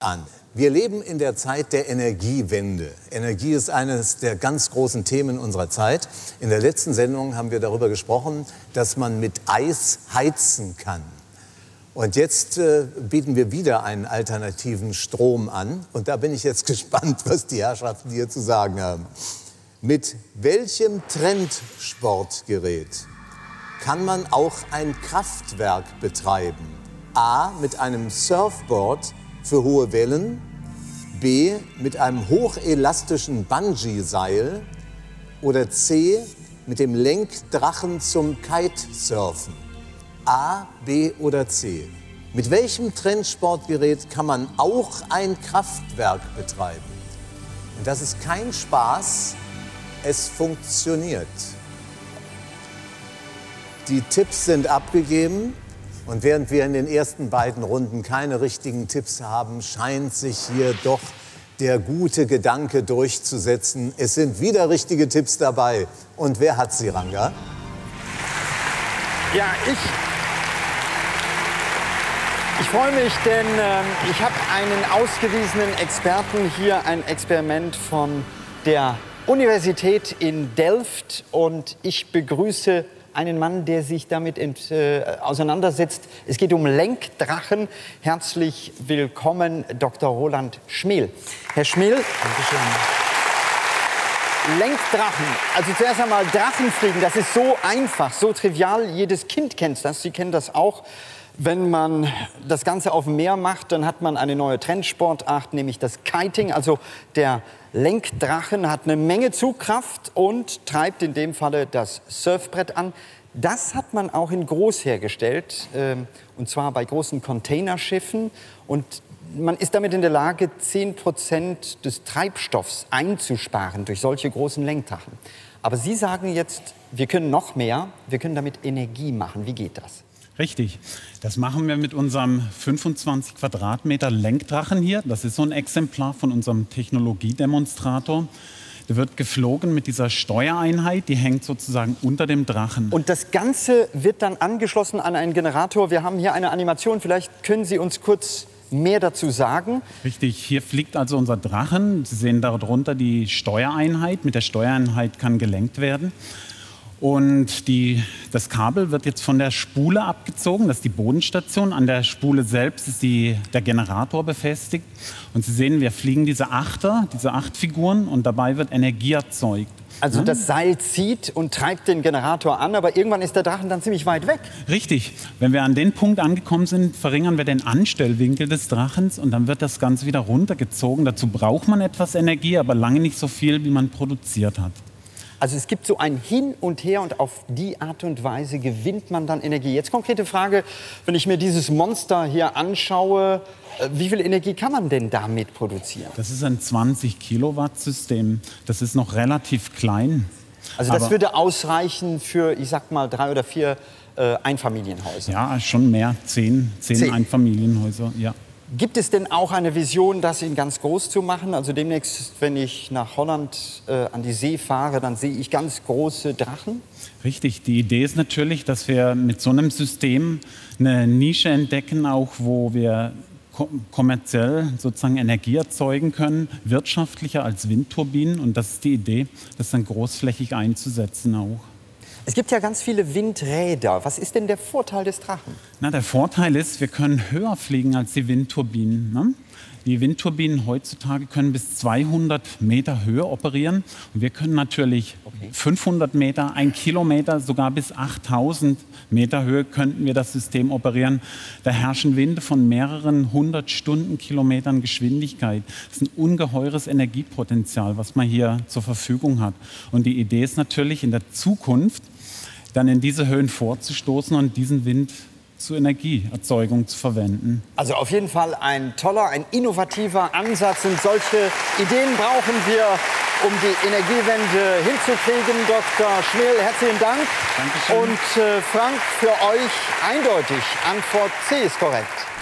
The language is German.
an. Wir leben in der Zeit der Energiewende. Energie ist eines der ganz großen Themen unserer Zeit. In der letzten Sendung haben wir darüber gesprochen, dass man mit Eis heizen kann. Und jetzt äh, bieten wir wieder einen alternativen Strom an. Und da bin ich jetzt gespannt, was die Herrschaften hier zu sagen haben. Mit welchem Trendsportgerät kann man auch ein Kraftwerk betreiben? A. Mit einem Surfboard für hohe Wellen, B mit einem hochelastischen Bungee-Seil oder C mit dem Lenkdrachen zum Kitesurfen. A, B oder C. Mit welchem Trendsportgerät kann man auch ein Kraftwerk betreiben? Und das ist kein Spaß, es funktioniert. Die Tipps sind abgegeben. Und während wir in den ersten beiden Runden keine richtigen Tipps haben, scheint sich hier doch der gute Gedanke durchzusetzen. Es sind wieder richtige Tipps dabei. Und wer hat sie, Ranga? Ja, ich. Ich freue mich, denn äh, ich habe einen ausgewiesenen Experten hier, ein Experiment von der Universität in Delft. Und ich begrüße einen Mann, der sich damit ent, äh, auseinandersetzt. Es geht um Lenkdrachen. Herzlich willkommen, Dr. Roland Schmel. Herr Schmel. Dankeschön. Lenkdrachen. Also zuerst einmal Drachenfliegen, das ist so einfach, so trivial. Jedes Kind kennt das, Sie kennen das auch. Wenn man das Ganze auf dem Meer macht, dann hat man eine neue Trendsportart, nämlich das Kiting. Also der Lenkdrachen hat eine Menge Zugkraft und treibt in dem Falle das Surfbrett an. Das hat man auch in groß hergestellt, äh, und zwar bei großen Containerschiffen. Und man ist damit in der Lage, 10 Prozent des Treibstoffs einzusparen durch solche großen Lenkdrachen. Aber Sie sagen jetzt, wir können noch mehr, wir können damit Energie machen. Wie geht das? Richtig. Das machen wir mit unserem 25 Quadratmeter Lenkdrachen hier. Das ist so ein Exemplar von unserem Technologiedemonstrator. Der wird geflogen mit dieser Steuereinheit, die hängt sozusagen unter dem Drachen. Und das Ganze wird dann angeschlossen an einen Generator. Wir haben hier eine Animation. Vielleicht können Sie uns kurz mehr dazu sagen? Richtig, hier fliegt also unser Drachen. Sie sehen darunter die Steuereinheit. Mit der Steuereinheit kann gelenkt werden. Und die, das Kabel wird jetzt von der Spule abgezogen, das ist die Bodenstation. An der Spule selbst ist die, der Generator befestigt. Und Sie sehen, wir fliegen diese Achter, diese acht Figuren und dabei wird Energie erzeugt. Also das Seil zieht und treibt den Generator an, aber irgendwann ist der Drachen dann ziemlich weit weg. Richtig. Wenn wir an den Punkt angekommen sind, verringern wir den Anstellwinkel des Drachens und dann wird das Ganze wieder runtergezogen. Dazu braucht man etwas Energie, aber lange nicht so viel, wie man produziert hat. Also es gibt so ein Hin und Her und auf die Art und Weise gewinnt man dann Energie. Jetzt konkrete Frage, wenn ich mir dieses Monster hier anschaue, äh, wie viel Energie kann man denn damit produzieren? Das ist ein 20 Kilowatt System. Das ist noch relativ klein. Also das würde ausreichen für, ich sag mal, drei oder vier äh, Einfamilienhäuser. Ja, schon mehr, zehn, zehn, zehn. Einfamilienhäuser, ja. Gibt es denn auch eine Vision, das in ganz groß zu machen? Also demnächst, wenn ich nach Holland äh, an die See fahre, dann sehe ich ganz große Drachen? Richtig. Die Idee ist natürlich, dass wir mit so einem System eine Nische entdecken, auch wo wir kommerziell sozusagen Energie erzeugen können, wirtschaftlicher als Windturbinen. Und das ist die Idee, das dann großflächig einzusetzen auch. Es gibt ja ganz viele Windräder. Was ist denn der Vorteil des Drachen? Na, der Vorteil ist, wir können höher fliegen als die Windturbinen. Ne? Die Windturbinen heutzutage können bis 200 Meter Höhe operieren. Und wir können natürlich okay. 500 Meter, ein Kilometer, sogar bis 8000 Meter Höhe könnten wir das System operieren. Da herrschen Winde von mehreren hundert Stundenkilometern Geschwindigkeit. Das ist ein ungeheures Energiepotenzial, was man hier zur Verfügung hat. Und die Idee ist natürlich in der Zukunft, dann in diese Höhen vorzustoßen und diesen Wind zur Energieerzeugung zu verwenden. Also auf jeden Fall ein toller, ein innovativer Ansatz und solche Ideen brauchen wir, um die Energiewende hinzukriegen. Dr. Schmiel, herzlichen Dank. Dankeschön. Und äh, Frank, für euch eindeutig, Antwort C ist korrekt.